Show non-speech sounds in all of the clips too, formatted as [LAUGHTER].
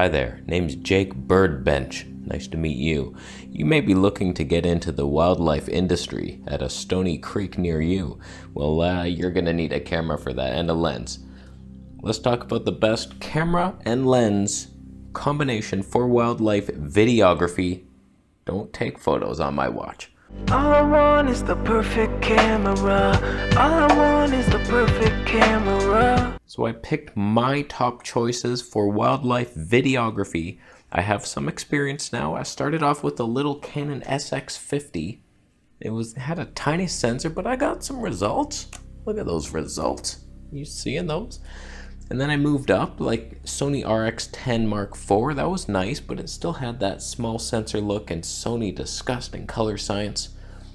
Hi there, name's Jake Birdbench. Nice to meet you. You may be looking to get into the wildlife industry at a stony creek near you. Well, uh, you're gonna need a camera for that and a lens. Let's talk about the best camera and lens combination for wildlife videography. Don't take photos on my watch. All I want is the perfect camera. All I want is the perfect camera. So I picked my top choices for wildlife videography. I have some experience now. I started off with a little Canon SX50. It was had a tiny sensor, but I got some results. Look at those results. You seeing those? And then I moved up, like Sony RX10 Mark IV. That was nice, but it still had that small sensor look and Sony disgusting color science.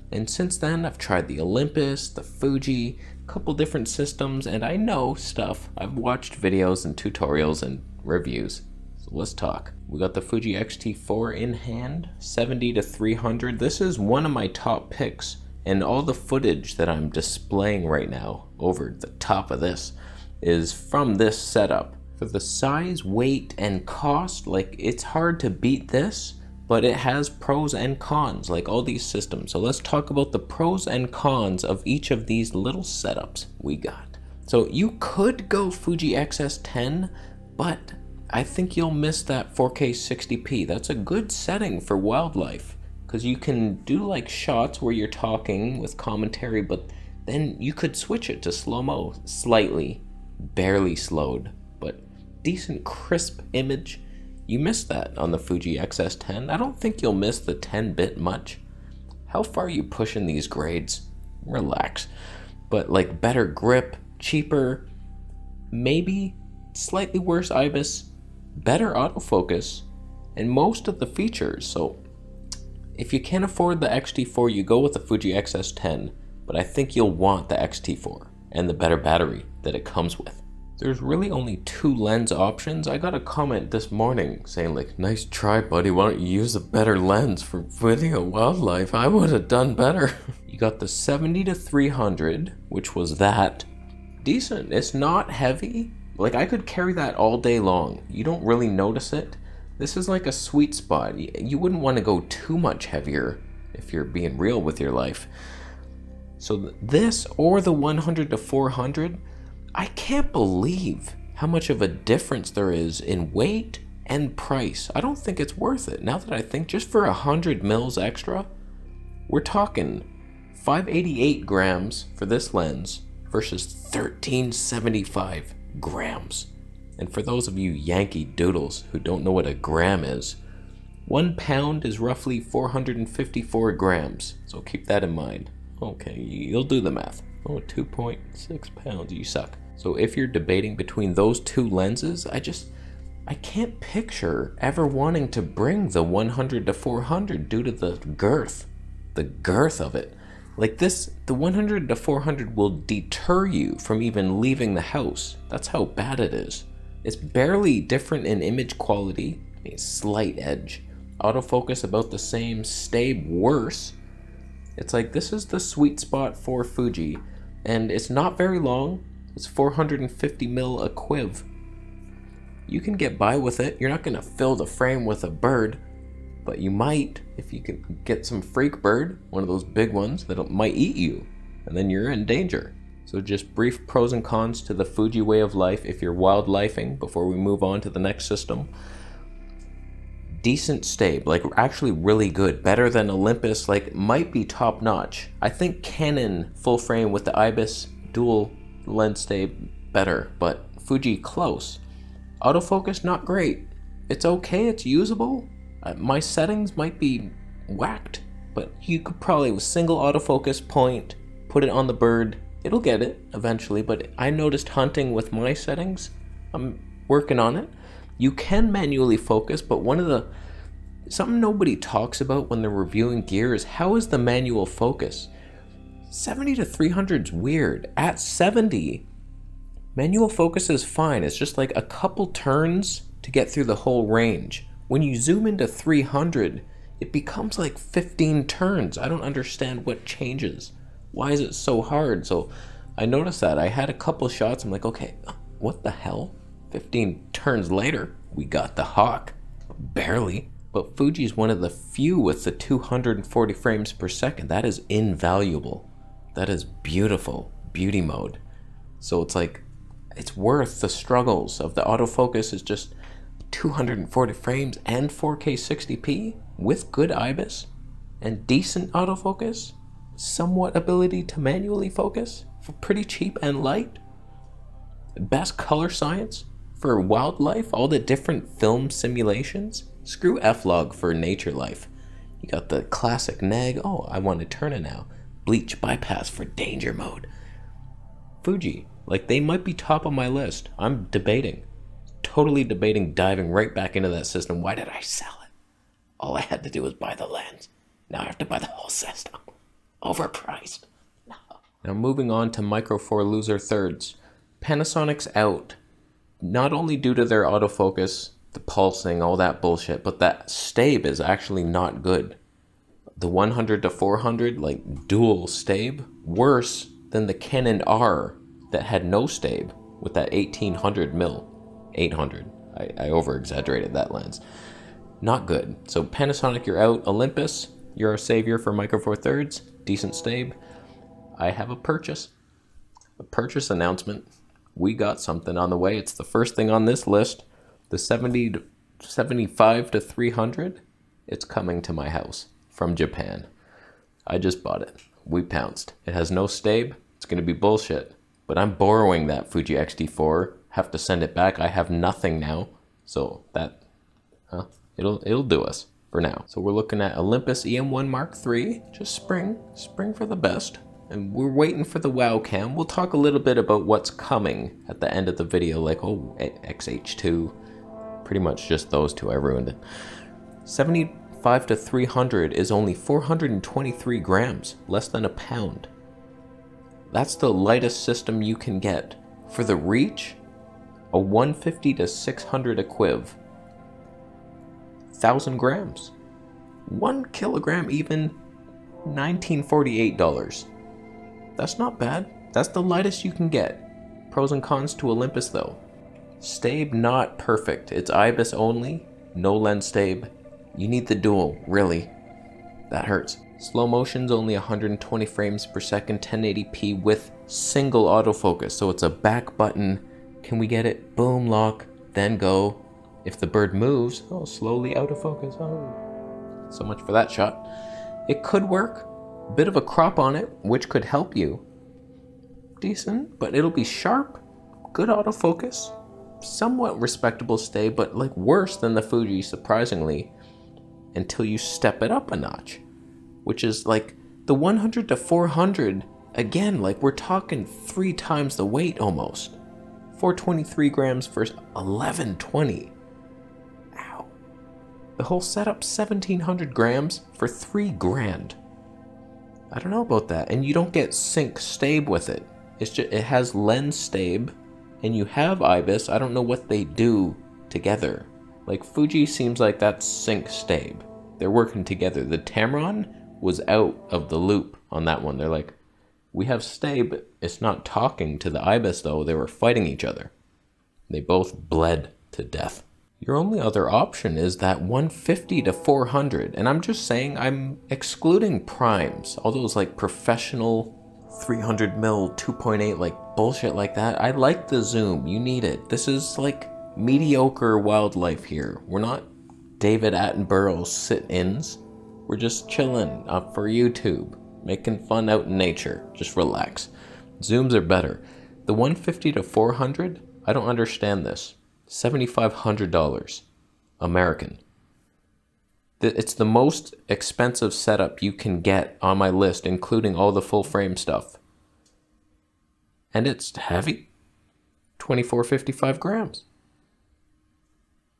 And since then, I've tried the Olympus, the Fuji, couple different systems, and I know stuff. I've watched videos and tutorials and reviews. So let's talk. We got the Fuji X-T4 in hand, 70 to 300. This is one of my top picks, and all the footage that I'm displaying right now over the top of this is from this setup. For the size, weight, and cost, like it's hard to beat this, but it has pros and cons like all these systems. So let's talk about the pros and cons of each of these little setups we got. So you could go Fuji X-S10, but I think you'll miss that 4K 60p. That's a good setting for wildlife because you can do like shots where you're talking with commentary, but then you could switch it to slow-mo slightly barely slowed, but decent crisp image. You missed that on the Fuji X-S10. I don't think you'll miss the 10-bit much. How far are you pushing these grades? Relax. But like better grip, cheaper, maybe slightly worse IBIS, better autofocus, and most of the features. So if you can't afford the X-T4, you go with the Fuji X-S10, but I think you'll want the X-T4 and the better battery that it comes with. There's really only two lens options. I got a comment this morning saying like, nice try buddy, why don't you use a better lens for video wildlife? I would have done better. [LAUGHS] you got the 70 to 300, which was that. Decent, it's not heavy. Like I could carry that all day long. You don't really notice it. This is like a sweet spot. You wouldn't want to go too much heavier if you're being real with your life. So this or the 100 to 400, I can't believe how much of a difference there is in weight and price. I don't think it's worth it. Now that I think just for 100 mils extra, we're talking 588 grams for this lens versus 1375 grams. And for those of you Yankee doodles who don't know what a gram is, one pound is roughly 454 grams, so keep that in mind. Okay, you'll do the math. Oh, 2.6 pounds, you suck. So if you're debating between those two lenses, I just, I can't picture ever wanting to bring the 100 to 400 due to the girth, the girth of it. Like this, the 100 to 400 will deter you from even leaving the house. That's how bad it is. It's barely different in image quality, a slight edge. Autofocus about the same, stay worse, it's like this is the sweet spot for Fuji, and it's not very long. It's 450 mil a quiv. You can get by with it. You're not gonna fill the frame with a bird, but you might if you can get some freak bird, one of those big ones that might eat you, and then you're in danger. So just brief pros and cons to the Fuji way of life if you're wildlifing before we move on to the next system decent stable, like actually really good, better than Olympus, like might be top notch. I think Canon full frame with the IBIS dual lens stay better, but Fuji close. Autofocus not great. It's okay, it's usable. Uh, my settings might be whacked, but you could probably with single autofocus point, put it on the bird, it'll get it eventually, but I noticed hunting with my settings. I'm working on it you can manually focus, but one of the something nobody talks about when they're reviewing gear is how is the manual focus? 70 to 300 is weird. At 70, manual focus is fine. It's just like a couple turns to get through the whole range. When you zoom into 300, it becomes like 15 turns. I don't understand what changes. Why is it so hard? So I noticed that. I had a couple shots. I'm like, okay, what the hell? 15 turns later, We got the Hawk. Barely. But Fuji's one of the few with the 240 frames per second. That is invaluable. That is beautiful. Beauty mode. So it's like, it's worth the struggles of the autofocus is just 240 frames and 4K 60p with good IBIS and decent autofocus, somewhat ability to manually focus for pretty cheap and light. Best color science for wildlife, all the different film simulations. Screw F-Log for nature life. You got the classic neg. Oh, I want to turn it now. Bleach bypass for danger mode. Fuji, like they might be top on my list. I'm debating. Totally debating diving right back into that system. Why did I sell it? All I had to do was buy the lens. Now I have to buy the whole system. [LAUGHS] Overpriced. No. Now moving on to Micro Four Loser thirds. Panasonic's out. Not only due to their autofocus, the pulsing, all that bullshit, but that stabe is actually not good. The 100 to 400, like dual stabe, worse than the Canon R that had no stabe with that 1800 mil, 800. I, I over exaggerated that lens. Not good. So Panasonic, you're out. Olympus, you're a savior for Micro Four Thirds. Decent stabe. I have a purchase. A purchase announcement. We got something on the way. It's the first thing on this list. The 70 to 75 to 300. It's coming to my house from Japan. I just bought it. We pounced. It has no stabe. It's going to be bullshit. But I'm borrowing that Fuji X-T4. Have to send it back. I have nothing now. So that, huh? It'll, it'll do us for now. So we're looking at Olympus EM1 Mark III. Just spring. Spring for the best. And we're waiting for the wow cam. We'll talk a little bit about what's coming at the end of the video. Like, oh, XH2. Pretty much just those two. I ruined it. 75 to 300 is only 423 grams. Less than a pound. That's the lightest system you can get. For the reach, a 150 to 600 equiv. 1000 grams. One kilogram, even $1948. That's not bad. That's the lightest you can get. Pros and cons to Olympus though. Stabe not perfect. It's IBIS only, no lens stabe. You need the dual, really. That hurts. Slow motion's only 120 frames per second, 1080p with single autofocus. So it's a back button. Can we get it? Boom, lock, then go. If the bird moves, oh, slowly out of focus. Oh, so much for that shot. It could work. Bit of a crop on it, which could help you. Decent, but it'll be sharp. Good autofocus. Somewhat respectable stay, but like worse than the Fuji, surprisingly, until you step it up a notch which is like the 100 to 400 again like we're talking three times the weight almost. 423 grams versus 1120 ow. The whole setup 1700 grams for three grand. I don't know about that and you don't get sync stabe with it. It's just it has lens stabe and you have ibis. I don't know what they do together like fuji seems like that's sync stabe they're working together the tamron was out of the loop on that one. They're like, we have stay, but it's not talking to the ibis though. They were fighting each other. They both bled to death. Your only other option is that 150 to 400, and I'm just saying I'm excluding primes, all those like professional 300 mil 2.8 like bullshit like that. I like the zoom. You need it. This is like mediocre wildlife here. We're not David Attenborough sit-ins. We're just chilling up for YouTube, making fun out in nature. Just relax. Zooms are better. The 150 to 400, I don't understand this. $7,500 American. It's the most expensive setup you can get on my list, including all the full frame stuff. And it's heavy 2455 grams.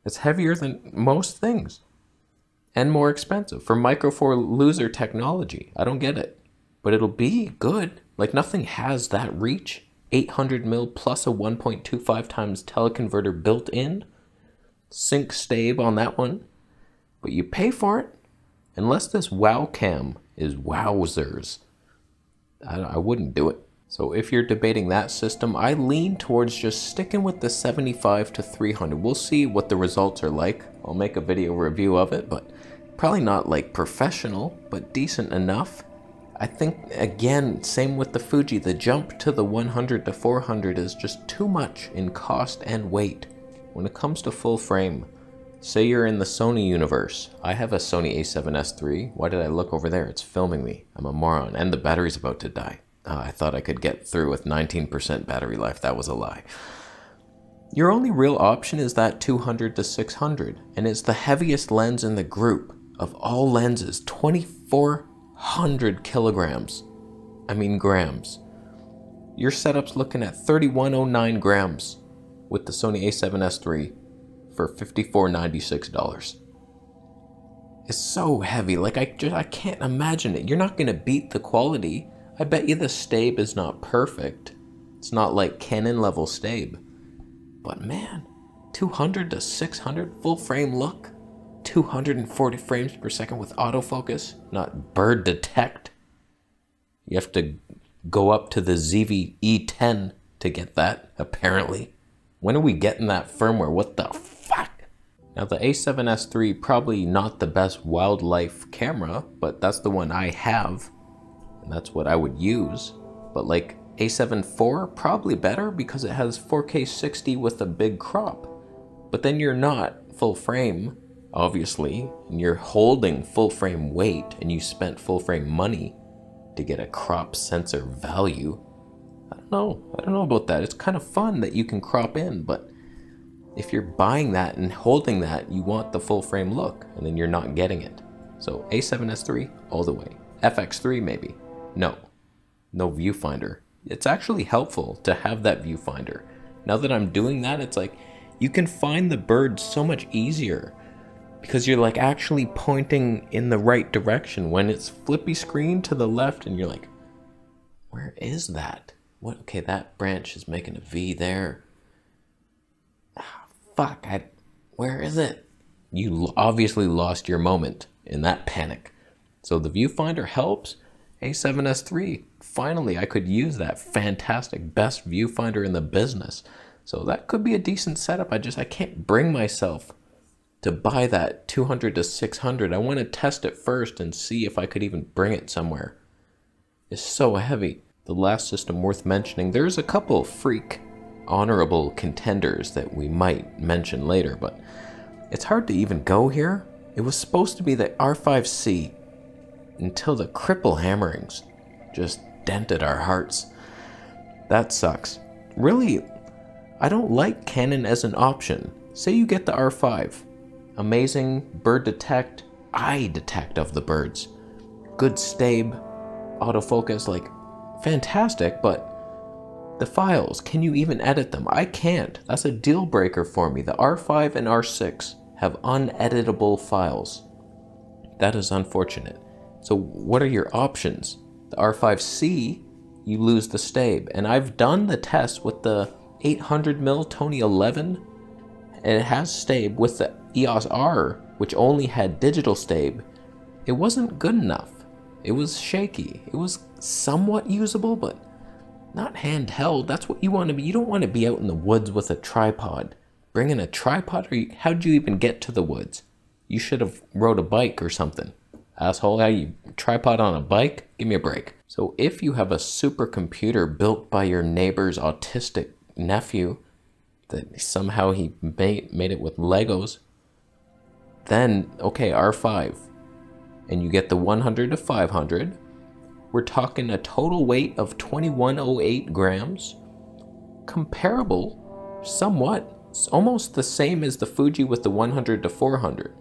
It's heavier than most things and more expensive for Micro Four loser technology. I don't get it, but it'll be good. Like nothing has that reach. 800 mil plus a 1.25 times teleconverter built in. Sync stabe on that one. But you pay for it. Unless this wow cam is wowzers. I, I wouldn't do it. So if you're debating that system, I lean towards just sticking with the 75 to 300. We'll see what the results are like. I'll make a video review of it, but probably not like professional, but decent enough. I think again, same with the Fuji, the jump to the 100 to 400 is just too much in cost and weight. When it comes to full frame, say you're in the Sony universe. I have a Sony a7S III. Why did I look over there? It's filming me. I'm a moron, and the battery's about to die. Uh, I thought I could get through with 19% battery life. That was a lie. Your only real option is that 200 to 600, and it's the heaviest lens in the group of all lenses 2,400 kilograms. I mean, grams. Your setup's looking at 3109 grams with the Sony a7S III for $54.96. It's so heavy, like I just I can't imagine it. You're not gonna beat the quality I bet you the stabe is not perfect. It's not like Canon level stabe. But man, 200 to 600 full frame look, 240 frames per second with autofocus, not bird detect. You have to go up to the ZV E10 to get that, apparently. When are we getting that firmware? What the fuck? Now the a7S III probably not the best wildlife camera, but that's the one I have that's what I would use. But like A7 IV, probably better because it has 4K 60 with a big crop. But then you're not full frame, obviously, and you're holding full frame weight and you spent full frame money to get a crop sensor value. I don't know. I don't know about that. It's kind of fun that you can crop in, but if you're buying that and holding that, you want the full frame look, and then you're not getting it. So A7S III all the way. FX3 maybe. No, no viewfinder. It's actually helpful to have that viewfinder. Now that I'm doing that, it's like you can find the bird so much easier because you're like actually pointing in the right direction when it's flippy screen to the left and you're like, where is that? What? Okay, that branch is making a V there. Ah, fuck, I, where is it? You obviously lost your moment in that panic. So the viewfinder helps, a7S III. Finally, I could use that fantastic best viewfinder in the business. So that could be a decent setup. I just I can't bring myself to buy that 200 to 600. I want to test it first and see if I could even bring it somewhere. It's so heavy. The last system worth mentioning, there's a couple freak honorable contenders that we might mention later, but it's hard to even go here. It was supposed to be the R5C until the cripple hammerings just dented our hearts. That sucks. Really, I don't like Canon as an option. Say you get the R5. Amazing bird detect, eye detect of the birds. Good stabe, autofocus, like fantastic, but the files, can you even edit them? I can't. That's a deal breaker for me. The R5 and R6 have uneditable files. That is unfortunate. So what are your options? The R5C, you lose the stabe. And I've done the test with the 800 mil Tony 11, and it has stabe. With the EOS R, which only had digital stabe, it wasn't good enough. It was shaky. It was somewhat usable, but not handheld. That's what you want to be. You don't want to be out in the woods with a tripod. Bringing a tripod, or you, how'd you even get to the woods? You should have rode a bike or something asshole. How you tripod on a bike? Give me a break. So if you have a supercomputer built by your neighbor's autistic nephew, that somehow he made, made it with Legos, then okay, R5, and you get the 100 to 500. We're talking a total weight of 2108 grams, comparable, somewhat, it's almost the same as the Fuji with the 100 to 400.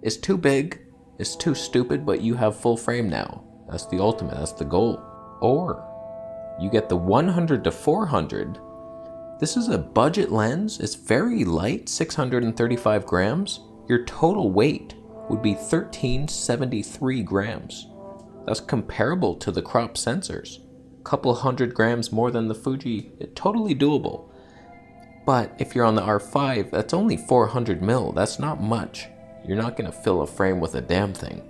It's too big, it's too stupid, but you have full frame now. That's the ultimate, that's the goal. Or you get the 100 to 400. This is a budget lens. It's very light, 635 grams. Your total weight would be 1373 grams. That's comparable to the crop sensors. A couple hundred grams more than the Fuji. It's totally doable. But if you're on the R5, that's only 400 mil. That's not much. You're not going to fill a frame with a damn thing.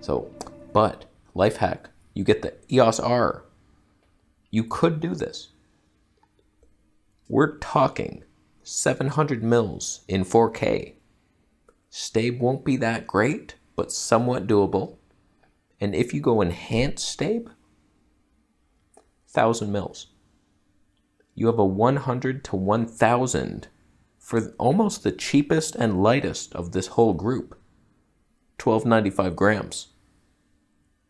So, but life hack, you get the EOS R. You could do this. We're talking 700 mils in 4K. Stabe won't be that great, but somewhat doable. And if you go enhanced Stabe, 1000 mils. You have a 100 to 1000 for almost the cheapest and lightest of this whole group. 1295 grams.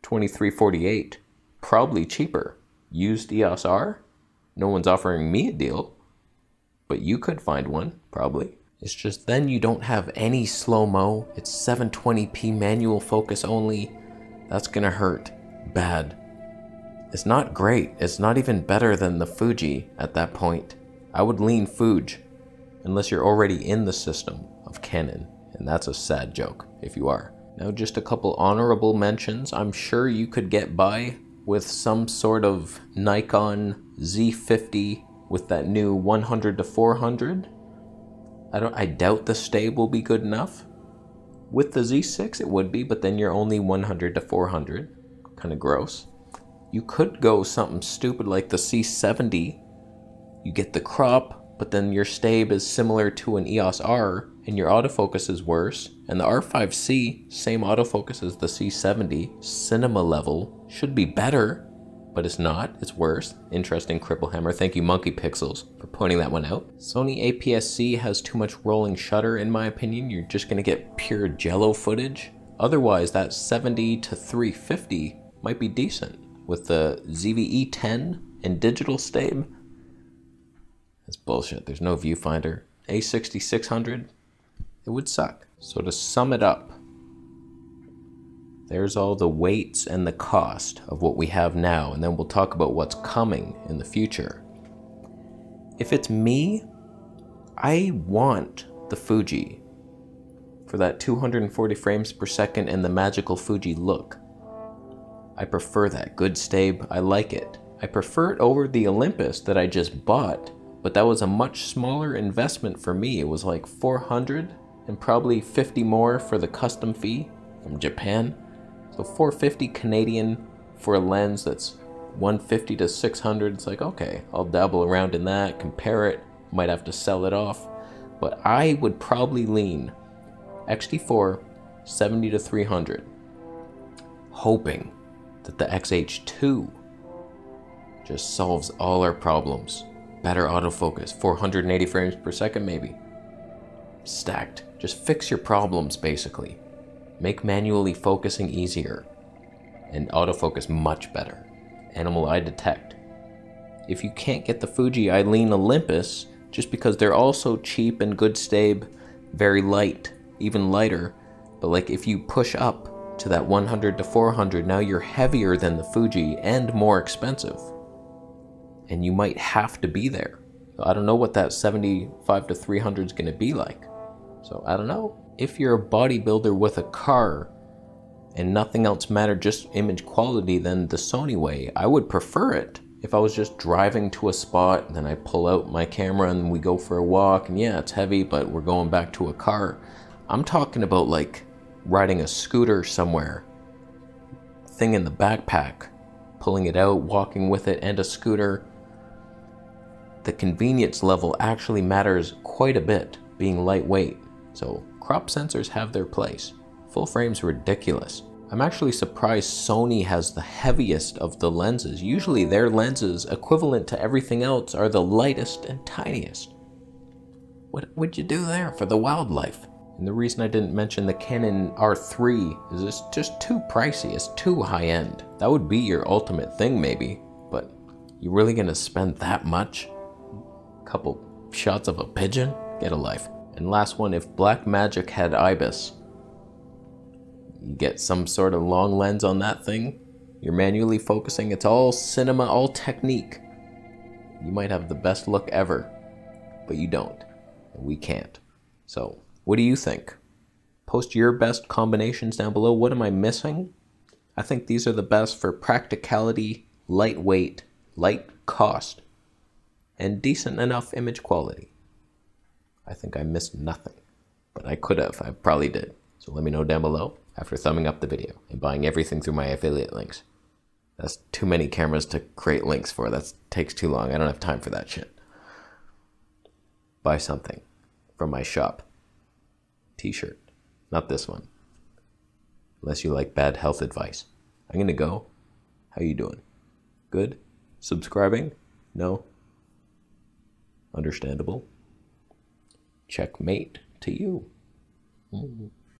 2348. Probably cheaper. Used EOS R? No one's offering me a deal. But you could find one, probably. It's just then you don't have any slow-mo. It's 720p manual focus only. That's gonna hurt. Bad. It's not great. It's not even better than the Fuji at that point. I would lean Fuji, unless you're already in the system of Canon, and that's a sad joke if you are. Now just a couple honorable mentions. I'm sure you could get by with some sort of Nikon Z50 with that new 100 to 400. I don't I doubt the Stabe will be good enough. With the Z6 it would be, but then you're only 100 to 400. Kind of gross. You could go something stupid like the C70. You get the crop, but then your Stabe is similar to an EOS R and your autofocus is worse. And the R5C, same autofocus as the C70, cinema level, should be better, but it's not, it's worse. Interesting cripple hammer. Thank you Monkey Pixels for pointing that one out. Sony APS-C has too much rolling shutter in my opinion. You're just gonna get pure jello footage. Otherwise, that 70 to 350 might be decent. With the ZVE 10 and digital Stabe, that's bullshit. There's no viewfinder. A6600, it would suck. So to sum it up, there's all the weights and the cost of what we have now, and then we'll talk about what's coming in the future. If it's me, I want the Fuji for that 240 frames per second and the magical Fuji look. I prefer that good Stabe, I like it. I prefer it over the Olympus that I just bought, but that was a much smaller investment for me. It was like 400 and probably 50 more for the custom fee from Japan. So 450 Canadian for a lens that's 150 to 600. It's like, okay, I'll dabble around in that, compare it, might have to sell it off. But I would probably lean XT4 70 to 300, hoping that the XH2 just solves all our problems. Better autofocus, 480 frames per second maybe. Stacked. Just fix your problems, basically. Make manually focusing easier, and autofocus much better. Animal eye detect. If you can't get the Fuji, I lean Olympus, just because they're also cheap and good stabe, very light, even lighter. But like if you push up to that 100 to 400, now you're heavier than the Fuji and more expensive. And you might have to be there. I don't know what that 75 to 300 is going to be like. So I don't know. If you're a bodybuilder with a car and nothing else mattered, just image quality, then the Sony way, I would prefer it. If I was just driving to a spot, and then I pull out my camera and we go for a walk, and yeah, it's heavy, but we're going back to a car. I'm talking about like riding a scooter somewhere, thing in the backpack, pulling it out, walking with it, and a scooter. The convenience level actually matters quite a bit, being lightweight. So crop sensors have their place. Full frame's ridiculous. I'm actually surprised Sony has the heaviest of the lenses. Usually their lenses, equivalent to everything else, are the lightest and tiniest. What would you do there for the wildlife? And the reason I didn't mention the Canon R3 is it's just too pricey, it's too high end. That would be your ultimate thing maybe, but you really gonna spend that much? Couple shots of a pigeon? Get a life. And last one, if Blackmagic had IBIS, you get some sort of long lens on that thing, you're manually focusing, it's all cinema, all technique. You might have the best look ever, but you don't. And we can't. So, what do you think? Post your best combinations down below. What am I missing? I think these are the best for practicality, lightweight, light cost, and decent enough image quality. I think I missed nothing. But I could have, I probably did. So let me know down below after thumbing up the video and buying everything through my affiliate links. That's too many cameras to create links for. That takes too long. I don't have time for that shit. Buy something from my shop. T-shirt. Not this one. Unless you like bad health advice. I'm going to go. How you doing? Good? Subscribing? No? Understandable. Checkmate to you. Mm.